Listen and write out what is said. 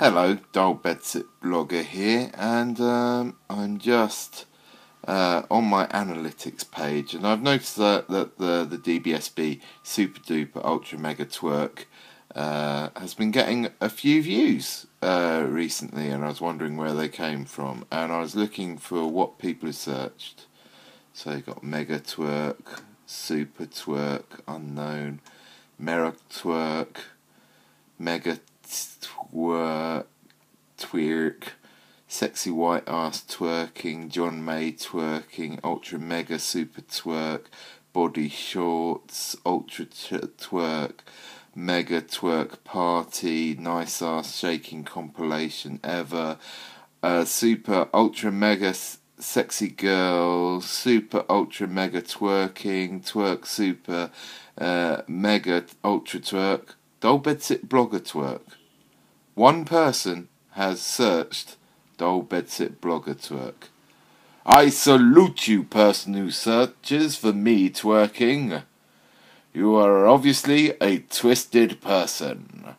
Hello, Dull Bedsit blogger here, and um, I'm just uh, on my analytics page, and I've noticed that, that the the DBSB Super Duper Ultra Mega Twerk uh, has been getting a few views uh, recently, and I was wondering where they came from, and I was looking for what people have searched. So you've got Mega Twerk, Super Twerk, Unknown, Mera Twerk, Mega twerk, twerk, sexy white ass twerking, John May twerking, ultra mega super twerk, body shorts, ultra twerk, mega twerk party, nice ass shaking compilation ever, uh, super ultra mega sexy girl, super ultra mega twerking, twerk super, uh, mega ultra twerk, Dull Bedsit blogger twerk. One person has searched Dull Bedsit blogger twerk. I salute you, person who searches for me twerking. You are obviously a twisted person.